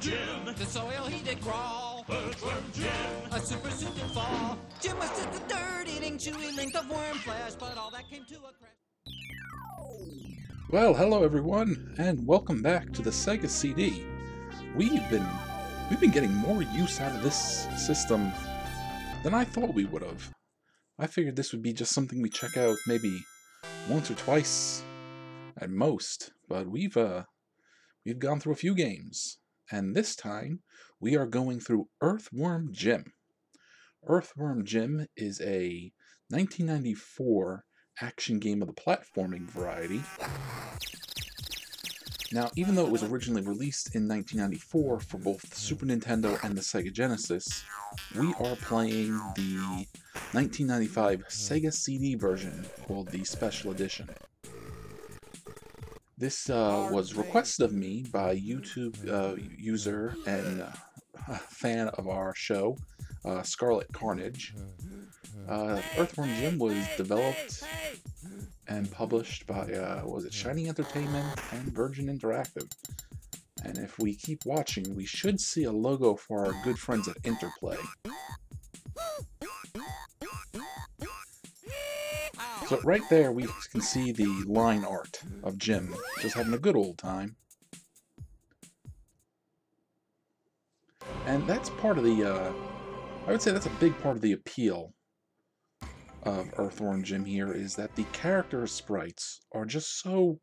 Jim. The soil he did crawl. Earthworm Jim. A super suit did fall. Jim was just a dirt eating, chewy length of worm flesh, but all that came to a crash. Well, hello everyone, and welcome back to the Sega CD. We've been we've been getting more use out of this system than I thought we would have. I figured this would be just something we check out maybe once or twice at most, but we've uh we've gone through a few games, and this time we are going through Earthworm Jim. Earthworm Jim is a 1994 action game of the platforming variety. Now, even though it was originally released in 1994 for both the Super Nintendo and the Sega Genesis, we are playing the 1995 Sega CD version called the Special Edition. This uh, was requested of me by a YouTube uh, user and uh, fan of our show, uh, Scarlet Carnage. Uh, Earthworm Jim was developed and published by, uh, was it, Shiny Entertainment and Virgin Interactive. And if we keep watching, we should see a logo for our good friends at Interplay. So right there, we can see the line art of Jim, just having a good old time. And that's part of the, uh, I would say that's a big part of the appeal of Earthworm Jim here is that the character sprites are just so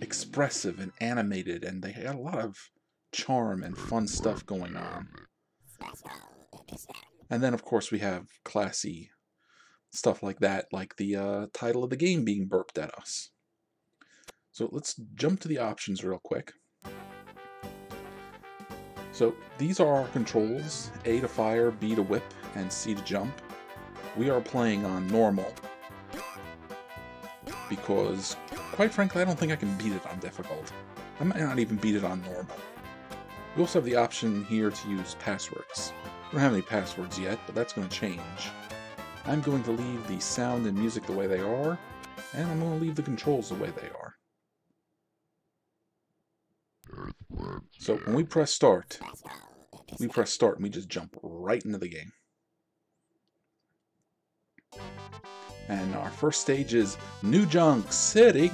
expressive and animated, and they got a lot of charm and fun stuff going on. And then, of course, we have classy stuff like that, like the uh, title of the game being burped at us. So let's jump to the options real quick. So these are our controls, A to fire, B to whip, and C to jump. We are playing on normal because, quite frankly, I don't think I can beat it on difficult. I might not even beat it on normal. We also have the option here to use passwords. We don't have any passwords yet, but that's going to change. I'm going to leave the sound and music the way they are, and I'm going to leave the controls the way they are. So when we press start, we press start and we just jump right into the game. And our first stage is New Junk City.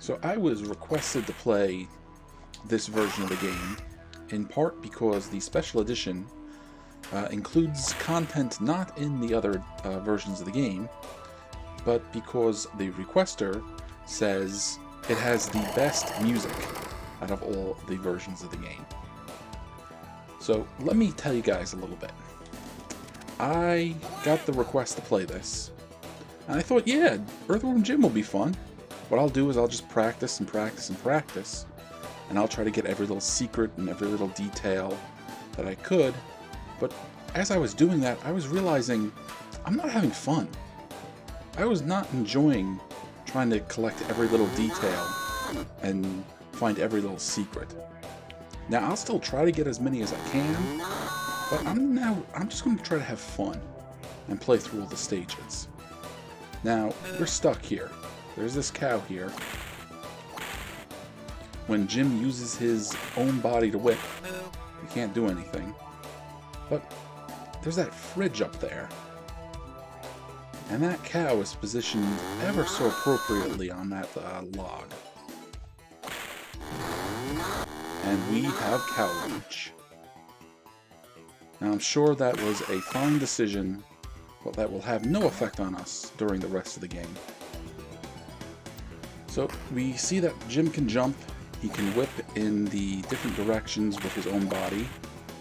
So I was requested to play this version of the game, in part because the special edition uh, includes content not in the other uh, versions of the game, but because the requester says it has the best music out of all the versions of the game. So let me tell you guys a little bit. I got the request to play this, and I thought, yeah, Earthworm Jim will be fun. What I'll do is I'll just practice and practice and practice, and I'll try to get every little secret and every little detail that I could. But as I was doing that, I was realizing I'm not having fun. I was not enjoying trying to collect every little detail and find every little secret. Now I'll still try to get as many as I can, but I'm now I'm just going to try to have fun and play through all the stages. Now we're stuck here. There's this cow here. When Jim uses his own body to whip, he can't do anything. But there's that fridge up there. And that cow is positioned ever so appropriately on that uh, log. And we have cow lunch. Now I'm sure that was a fine decision, but that will have no effect on us during the rest of the game. So we see that Jim can jump, he can whip in the different directions with his own body,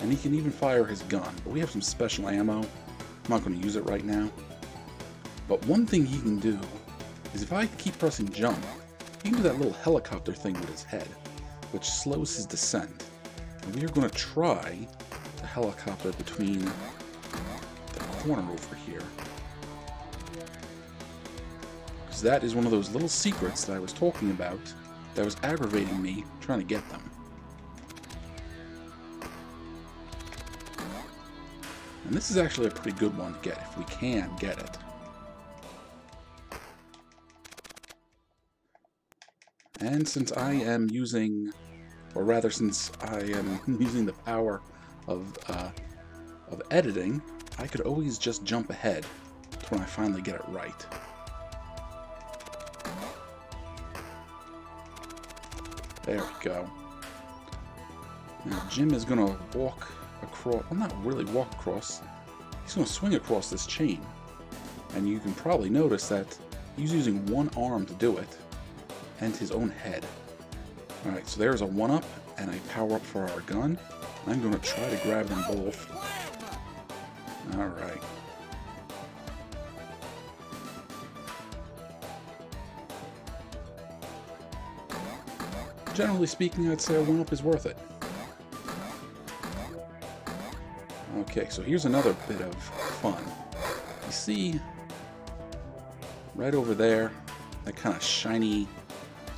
and he can even fire his gun. But we have some special ammo. I'm not going to use it right now. But one thing he can do is if I keep pressing jump, he can do that little helicopter thing with his head, which slows his descent. And we are going to try the helicopter between the corner over here. Because that is one of those little secrets that I was talking about that was aggravating me trying to get them. And this is actually a pretty good one to get if we can get it. And since I am using, or rather since I am using the power of, uh, of editing, I could always just jump ahead to when I finally get it right. There we go. Now Jim is gonna walk across, well not really walk across, he's gonna swing across this chain. And you can probably notice that he's using one arm to do it, and his own head. Alright, so there's a one-up and a power-up for our gun. I'm gonna try to grab them both. Alright. Generally speaking, I'd say a one-up is worth it. Okay, so here's another bit of fun. You see, right over there, that kind of shiny,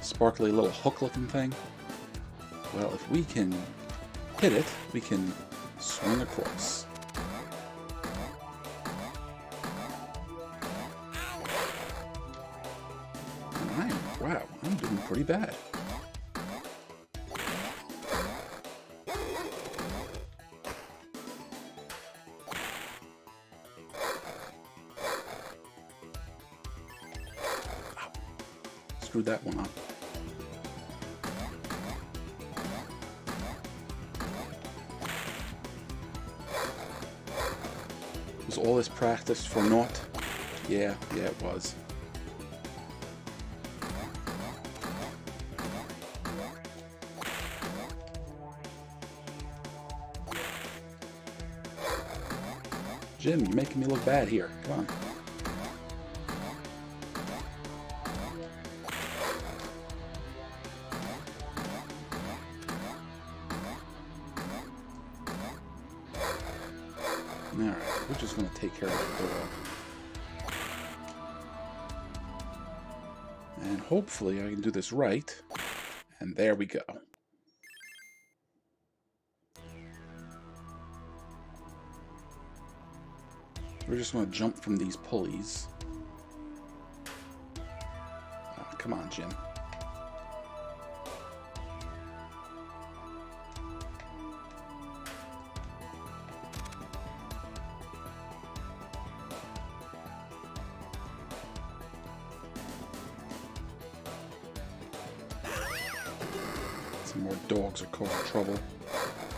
sparkly little hook-looking thing? Well, if we can hit it, we can swing across. Wow, I'm doing pretty bad. Screwed that one up. Was all this practice for naught? Yeah, yeah it was. Jim, you're making me look bad here. Come on. Hopefully I can do this right. And there we go. We're just going to jump from these pulleys. Ah, come on, Jim. More dogs are causing trouble.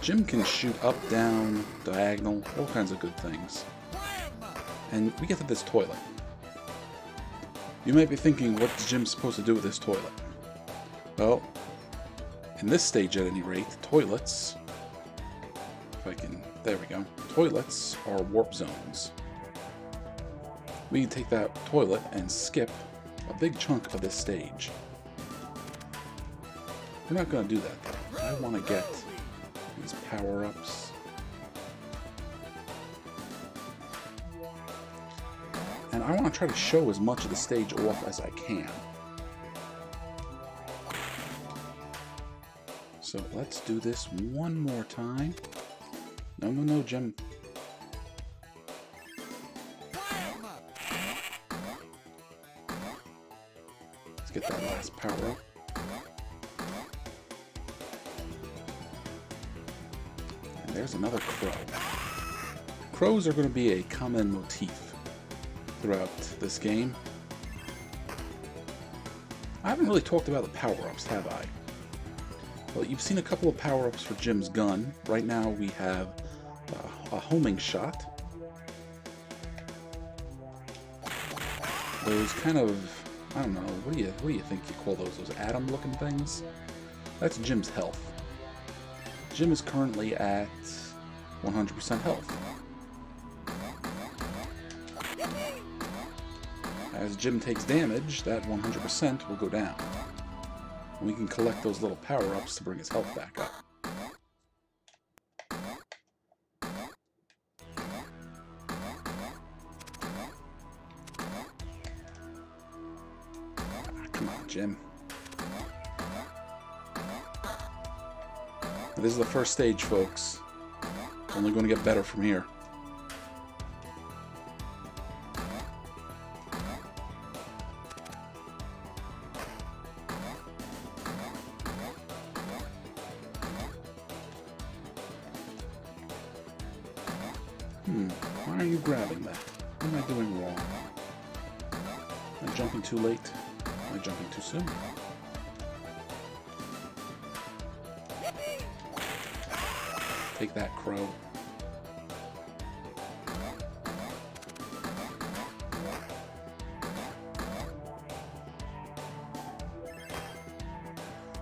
Jim can shoot up, down, diagonal, all kinds of good things. And we get to this toilet. You might be thinking, what's Jim supposed to do with this toilet? Well, in this stage at any rate, toilets, if I can, there we go, toilets are warp zones. We can take that toilet and skip a big chunk of this stage. We're not going to do that though. I want to get these power-ups. And I want to try to show as much of the stage off as I can. So let's do this one more time. No, no, no, Jim. Let's get that last power up. There's another crow. Crows are going to be a common motif throughout this game. I haven't really talked about the power-ups, have I? Well, you've seen a couple of power-ups for Jim's gun. Right now we have uh, a homing shot. Those kind of, I don't know, what do you what do you think you call those? Those atom-looking things? That's Jim's health. Jim is currently at 100% health. As Jim takes damage, that 100% will go down. We can collect those little power-ups to bring his health back up. is the first stage, folks. It's only going to get better from here. Hmm, why are you grabbing that? Am I doing wrong? Am I jumping too late? Am I jumping too soon? Take that, crow.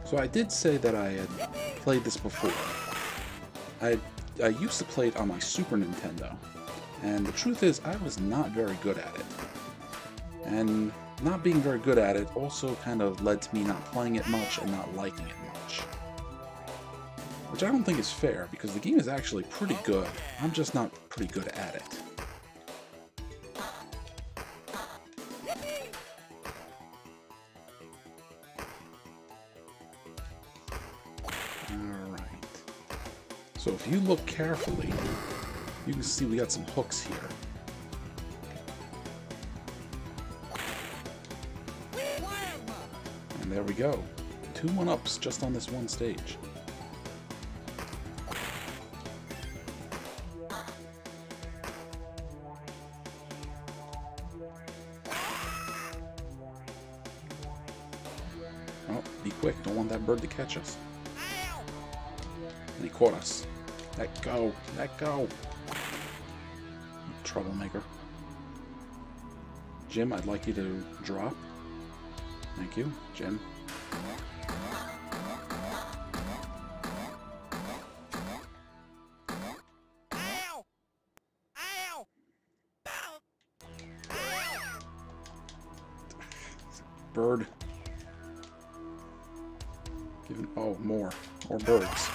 So I did say that I had played this before. I, I used to play it on my Super Nintendo, and the truth is I was not very good at it. And not being very good at it also kind of led to me not playing it much and not liking it. Which I don't think is fair, because the game is actually pretty good. I'm just not pretty good at it. Alright. So if you look carefully, you can see we got some hooks here. And there we go. Two one-ups just on this one stage. Quick. Don't want that bird to catch us. And he caught us. Let go. Let go. Troublemaker. Jim, I'd like you to drop. Thank you, Jim. Bird. Oh more. More birds.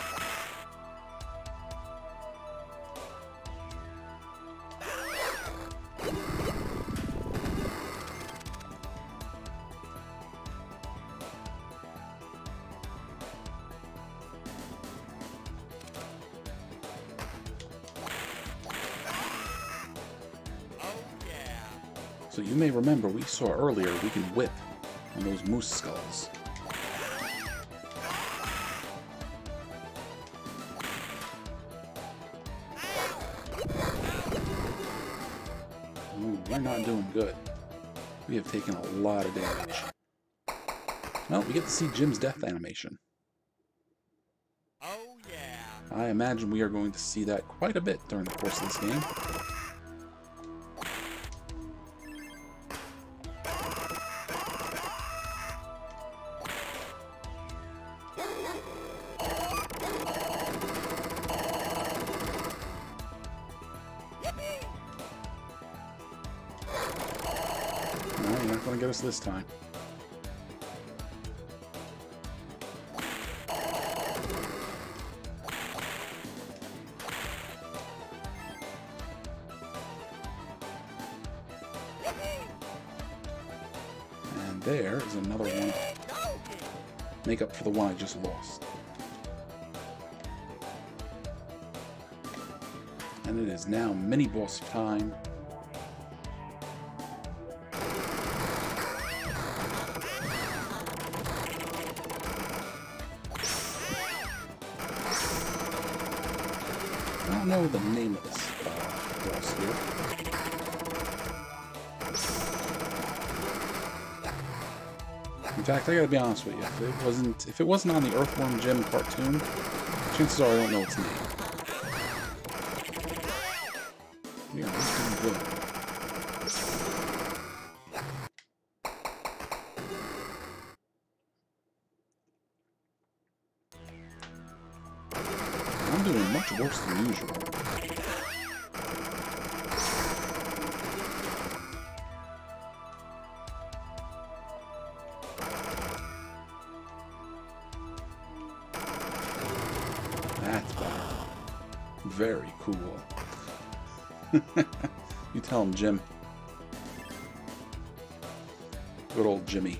So you may remember we saw earlier we can whip on those moose skulls. We're not doing good. We have taken a lot of damage. Well, we get to see Jim's death animation. Oh yeah. I imagine we are going to see that quite a bit during the course of this game. You're not going to get us this time. And there is another one. Make up for the one I just lost. And it is now mini boss time. I don't know the name of this uh, boss here. In fact, I gotta be honest with you. If it wasn't, if it wasn't on the Earthworm Jim cartoon, chances are I don't know its name. Very cool. you tell him, Jim. Good old Jimmy.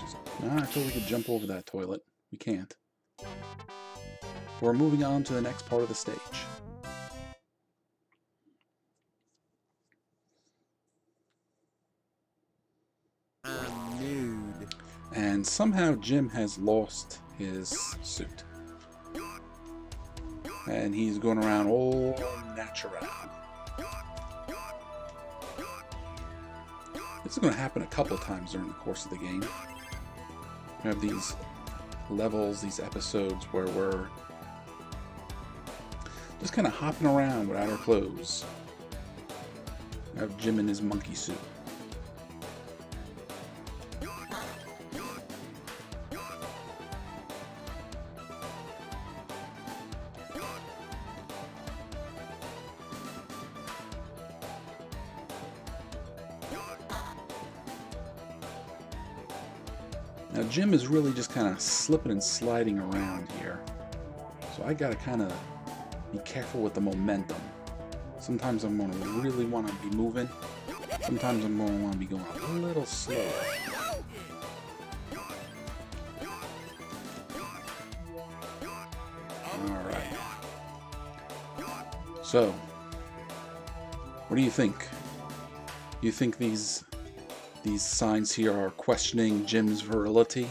Just, ah, I thought we could jump over that toilet. We can't. We're moving on to the next part of the stage. I'm nude. And somehow Jim has lost his suit. And he's going around all natural. This is going to happen a couple times during the course of the game. We have these levels, these episodes where we're just kind of hopping around without our clothes. We have Jim in his monkey suit. Now Jim is really just kind of slipping and sliding around here. So I gotta kind of be careful with the momentum. Sometimes I'm gonna really want to be moving. Sometimes I'm gonna want to be going a little slow. Alright. So, what do you think? You think these these signs here are questioning Jim's virility?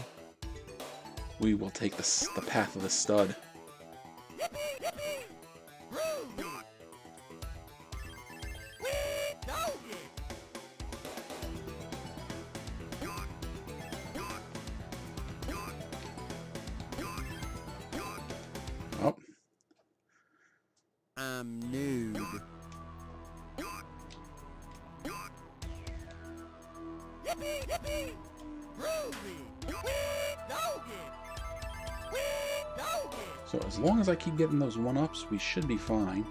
We will take the, the path of the stud. So as long as I keep getting those one-ups, we should be fine.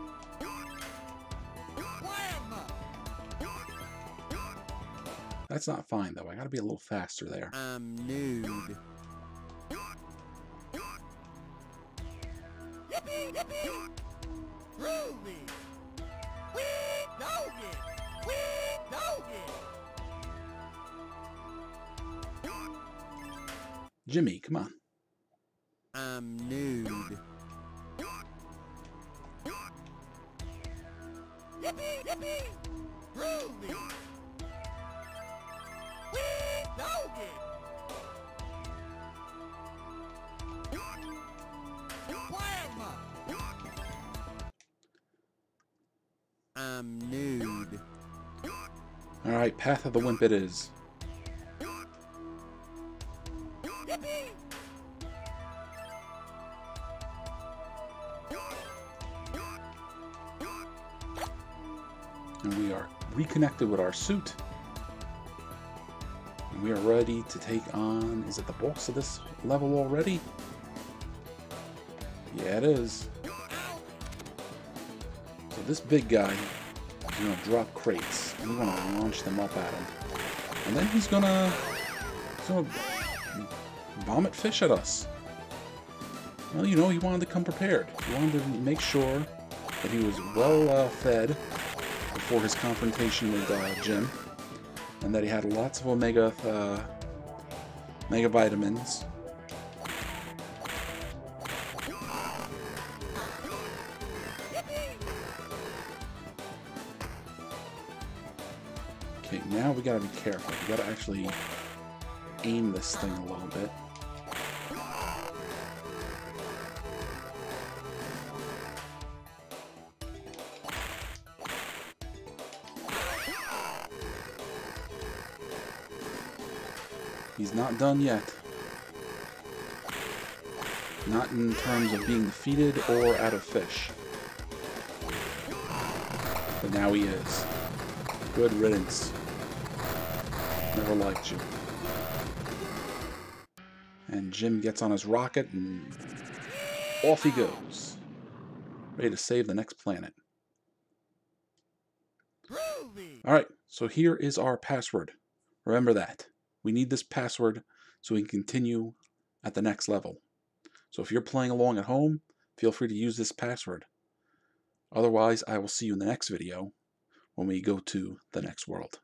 That's not fine, though. I gotta be a little faster there. I'm nude. Jimmy, come on. I'm nude. Yippee, yippee! Groovy! Doggy! Whamma! I'm nude. Alright, Path of the Wimp it is. Are reconnected with our suit. And we are ready to take on... Is it the boss of this level already? Yeah, it is. So this big guy is going to drop crates. And we're going to launch them up at him. And then he's going to... He's going to vomit fish at us. Well, you know, he wanted to come prepared. He wanted to make sure that he was well uh, fed before his confrontation with uh, Jim, and that he had lots of omega uh, mega vitamins. Okay, now we gotta be careful. We gotta actually aim this thing a little bit. Not done yet. Not in terms of being defeated or out of fish. But now he is. Good riddance. Never liked you. And Jim gets on his rocket and off he goes. Ready to save the next planet. Alright, so here is our password. Remember that. We need this password so we can continue at the next level. So if you're playing along at home, feel free to use this password. Otherwise, I will see you in the next video when we go to the next world.